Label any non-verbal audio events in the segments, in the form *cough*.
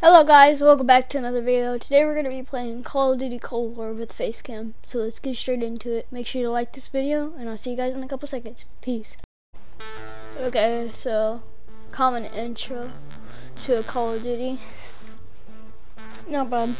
Hello guys, welcome back to another video. Today we're going to be playing Call of Duty Cold War with Facecam. So let's get straight into it. Make sure you like this video, and I'll see you guys in a couple seconds. Peace. Okay, so common intro to a Call of Duty. Not bad.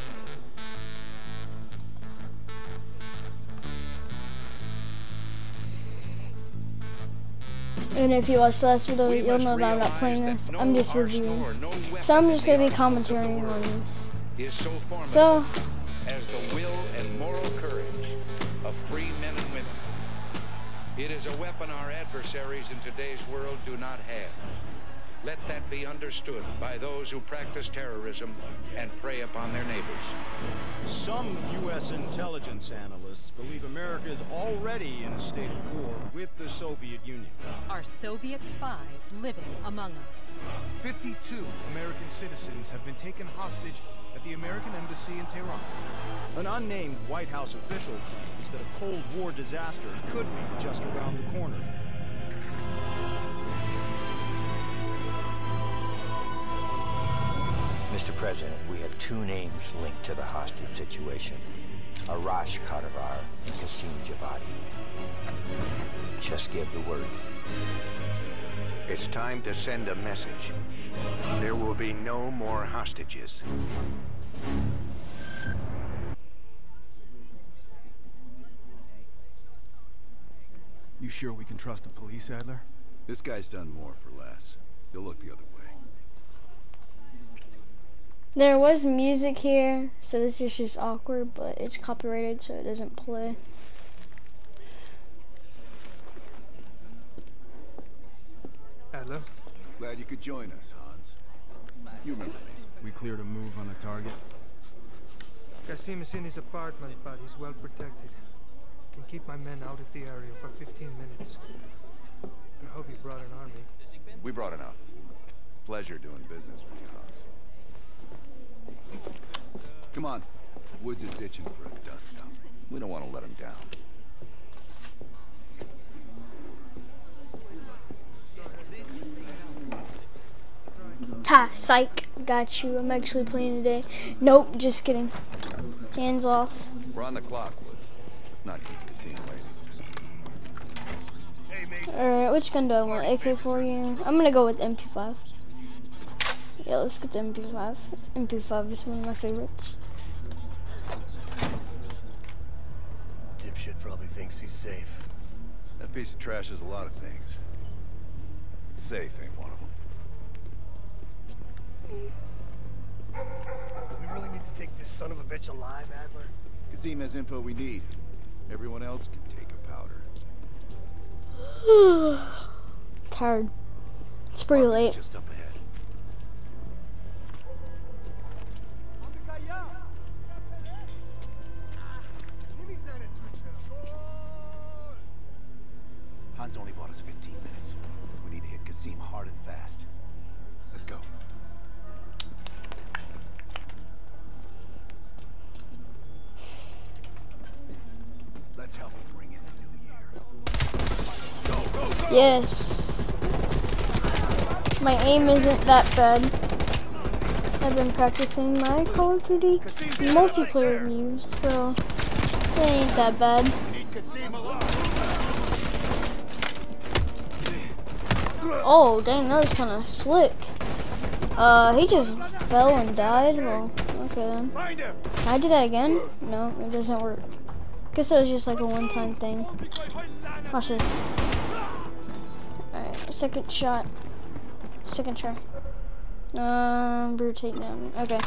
And if you watch the last video, We you'll know that I'm not playing this. that I'm just reviewing. no So I'm just going to be commentating on this. so So, as the will and moral courage of free men and women. It is a weapon our adversaries in today's world do not have. Let that be understood by those who practice terrorism and prey upon their neighbors. Some U.S. intelligence analysts believe America is already in a state of war with the Soviet Union. Are Soviet spies living among us? 52 American citizens have been taken hostage at the American Embassy in Tehran. An unnamed White House official claims that a Cold War disaster could be just around the corner. Mr. President, we have two names linked to the hostage situation. Arash Kadivar and Qasim Javadi. Just give the word. It's time to send a message. There will be no more hostages. You sure we can trust the police, Adler? This guy's done more for less. He'll look the other way. There was music here, so this is just awkward, but it's copyrighted, so it doesn't play. Hello. Glad you could join us, Hans. You remember me. We cleared a move on the target. Qasim is in his apartment, but he's well protected. Can keep my men out of the area for 15 minutes. I hope you brought an army. We brought enough. Pleasure doing business with you, Hans. Come on. Woods is itching for a dust-up. We don't want to let him down. Ha, psych. Got you. I'm actually playing today. Nope, just kidding. Hands off. We're on the clock, Woods. Let's not keep the scene waiting. Alright, which gun do I want? AK for you? I'm gonna go with MP5. Yeah, let's get the MP5. MP5 is one of my favorites. Dipshit probably thinks he's safe. That piece of trash is a lot of things. Safe ain't one of them. We really need to take this son of a bitch alive, Adler? Qasim has info we need. Everyone else can take a powder. *sighs* Tired. It's pretty Market's late. Just up ahead. Hans only bought us 15 minutes. We need to hit Qasim hard and fast. Let's go. Let's help him bring in the new year. Yes. My aim isn't that bad. I've been practicing my Call of Duty multiplayer views, so it ain't that bad. Oh, dang, that was kind of slick. Uh, he just fell and died. Well, okay then. Can I do that again? No, it doesn't work. Guess that was just like a one-time thing. Watch this. Alright, second shot. Second try. Um, brute takedown. Okay.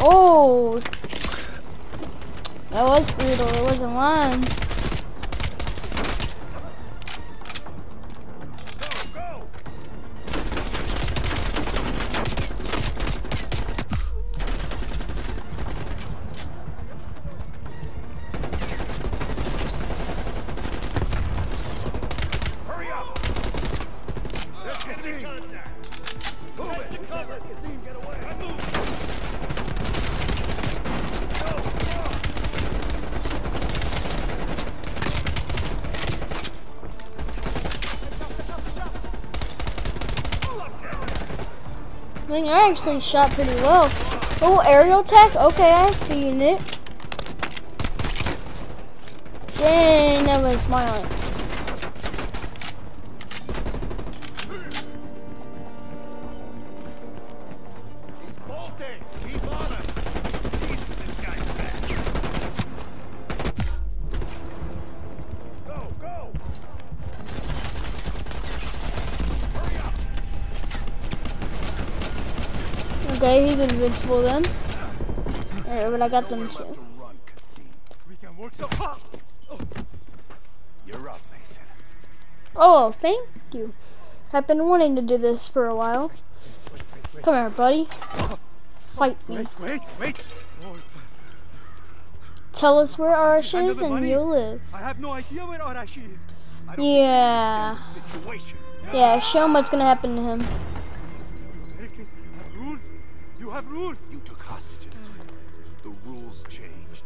Oh! That was brutal. It wasn't mine. I actually shot pretty well. Oh, aerial tech? Okay, I seen it. Dang, that was my Okay, he's invincible then. Alright, but I got them too. We can work so. Oh. You're up, Mason. Oh, thank you. I've been wanting to do this for a while. Come here, buddy. Fight me. Wait, wait, wait. Tell us where Arash is and money. you'll live. I have no idea where Arashi is. Yeah. Yeah, show him what's gonna happen to him. Americans have rules. You have rules. You took hostages. The rules changed.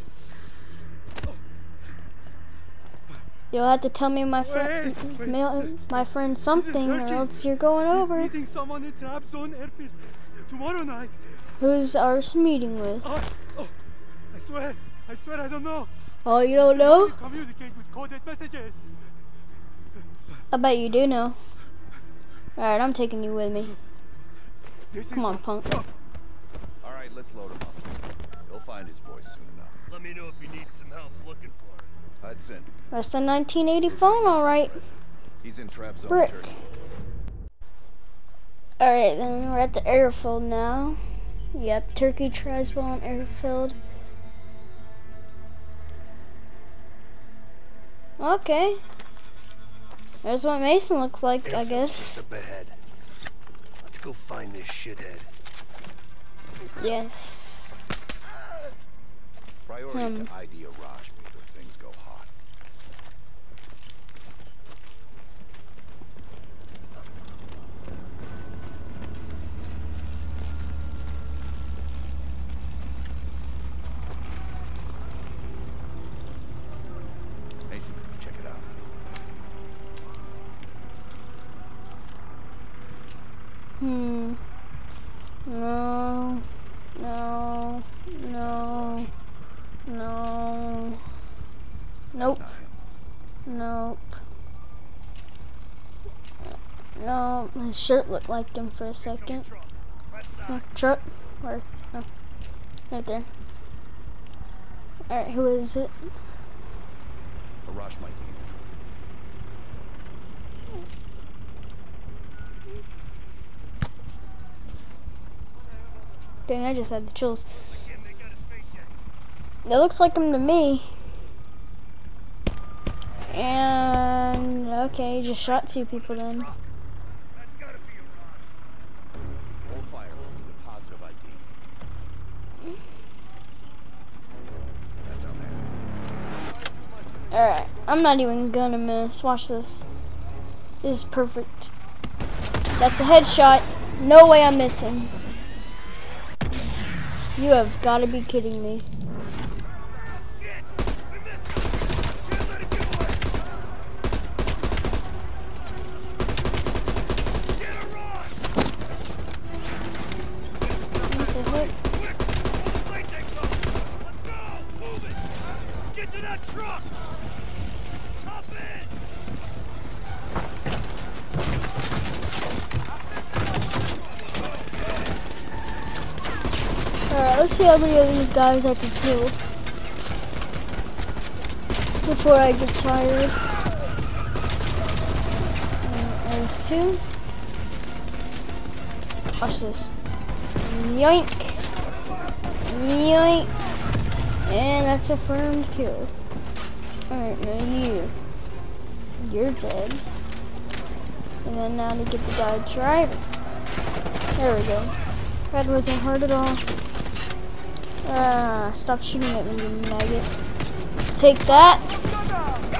You'll have to tell me my friend, my, my friend something, or else you're going He's over. meeting someone in Trabzon Airfield tomorrow night. Who's Arash meeting with? Oh, oh, I swear, I swear I don't know. Oh, you don't know? You communicate with coded messages. I bet you do know. Alright, I'm taking you with me. This Come on, punk. Oh. All right, let's load him up. He'll find his voice soon enough. Let me know if you need some help looking for it. Hudson, That's the 1980 phone, alright. he's in Trabzon Brick. Turkey. Alright, then we're at the airfield now. Yep, Turkey Trisbon Airfield. Okay. There's what Mason looks like, I guess. Up ahead. Let's go find this shithead. Yes. Priorities Hmm. to ID Arash before things go hot. Mason, check it out. Hmm. No. No. No. Nope. Nope. No, his shirt looked like him for a second. Truck? Or, oh, right there. Alright, who is it? Arash might be in the truck. Dang, I just had the chills. That looks like him to me. And, okay, just shot two people then. Alright, I'm not even gonna miss. Watch this. This is perfect. That's a headshot. No way I'm missing. You have got to be kidding me. Get to that truck! Alright, let's see how many of these guys I can kill. Before I get tired. And, and soon. Watch this. Yoink! Yoink! And that's a firm kill. Alright, now you. You're dead. And then now to get the guy driving. There we go. That wasn't hard at all. Ah, stop shooting at me, you maggot. Take that.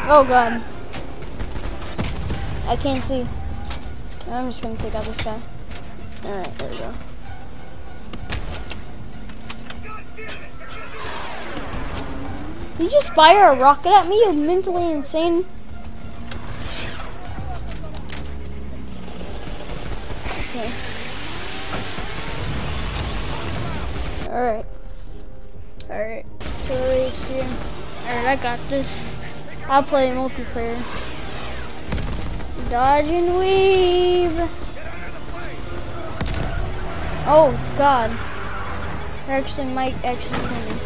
Oh god. I can't see. I'm just gonna take out this guy. Alright, there we go. You just fire a rocket at me, you mentally insane. Okay. Alright. Alright. So here. Alright, I got this. I'll play multiplayer. Dodge and weave. Oh god. Actually might actually me.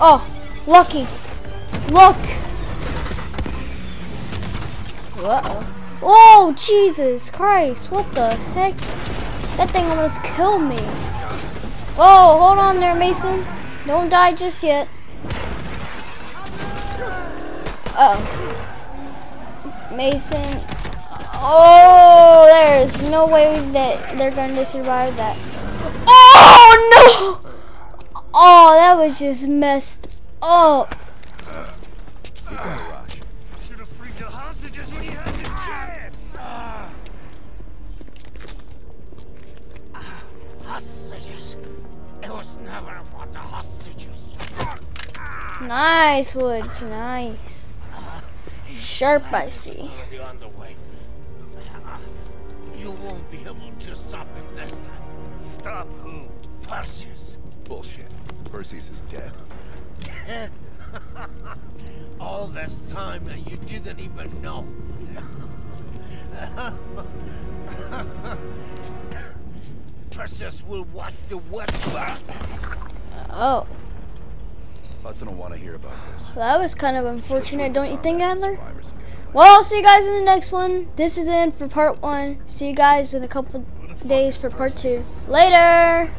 Oh, lucky. Look. Uh oh. Jesus Christ. What the heck? That thing almost killed me. Oh, hold on there, Mason. Don't die just yet. Uh oh. Mason. Oh, there's no way that they're going to survive that. Oh, no! Oh, that was just messed up. Nice woods, nice. Sharp, I see. Already on the way. You won't be able to stop him this time. Stop who? Perseus. Bullshit. Perseus is dead. Dead. *laughs* All this time and you didn't even know. *laughs* Perseus will watch the west back. Oh, Hudson will want to hear about this. that was kind of unfortunate, don't you think, Adler? Well, I'll see you guys in the next one. This is it for part one. See you guys in a couple days for part two. Later!